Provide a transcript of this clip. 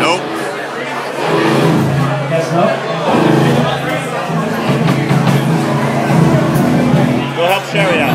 Nope. Guess no? Go help Sherry out.